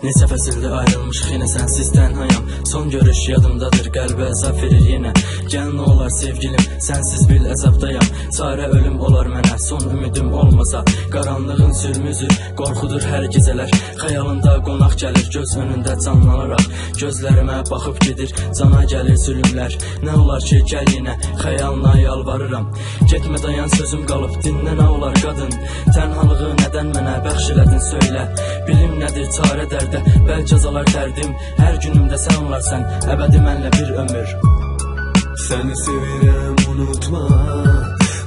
Neçə fəsildir ayrılmışıq yenə sənsiz tənhayam Son görüş yadımdadır qəlbə əzab verir yenə Gəl nə olar sevgilim sənsiz bil əzabdayam Çarə ölüm olar mənə son ümidim olmasa. Qaranlığın sürmüzü qorxudur hər gecələr Xəyalında qonaq gəlir göz önündə canlanaraq Gözlərimə baxıb gedir cana gəlir zülümlər Nə olar ki gəl yenə xəyalına yalvarıram Getmə dayan sözüm qalıb dinlə nə olar qadın Tənhalığı nədən mənə bəxş elədin söylə. Bilim nədir çarə dərd yerdə Bəlkə azalar dərdim. Hər günümdə sən olarsan Əbədi mənlə bir ömür. Səni sevirəm unutma.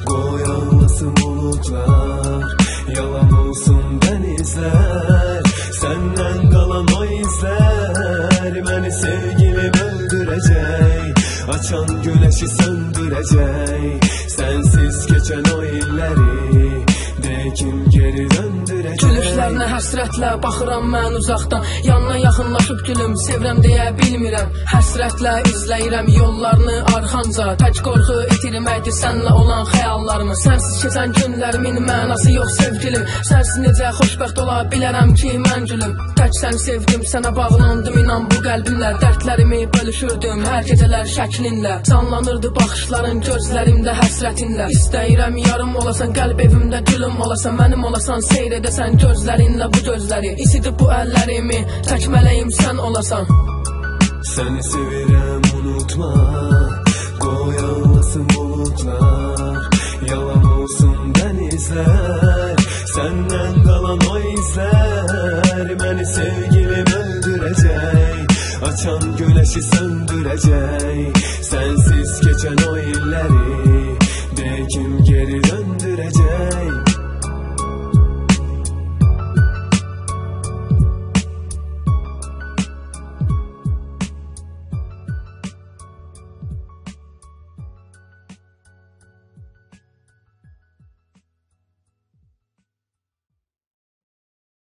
Qoy ağlasın bulutlar. Yalan olsun dənizlər Səndən qalan o izlər. Məni sevgilim öldürəcək Açan güneşi söndürəcək. Sensiz keçən o illəri Gülüşlərinə həsrətlə baxıram mən uzaqdan. Yanına yaxınlaşıb gülüm sevirəm deyə bilmirəm. Həsrətlə izləyirəm yollarını arxanca Tək qorxu itirməkdir sənlə olan xəyallarımı. Sənsiz keçən günlərimin mənası yox sevgilim. Sənsiz necə xoşbəxt ola bilərəm ki mən gülüm. Tək sən sevdim sənə bağlandım inan bu qəlbimlə. Dərdlərimi bölüşürdüm hər gecələr şəklinlə. Canlanırdı baxışların gözlərimdə həsrətinlə. İstəyirəm yarım olasan qəlb evimdə gülüm olasan, mənim olasan, seyr edəsən gözlərinlə bu gözləri İsidib bu əllərimi, tək mələyim sən olasan. Səni sevirəm, unutma. Qoy ağlasın bulutlar. Yalan olsun dənizlər Səndən qalan o izlər Məni sevgilim öldürəcək Açan güneşi söndürəcək Sensiz keçən o illəri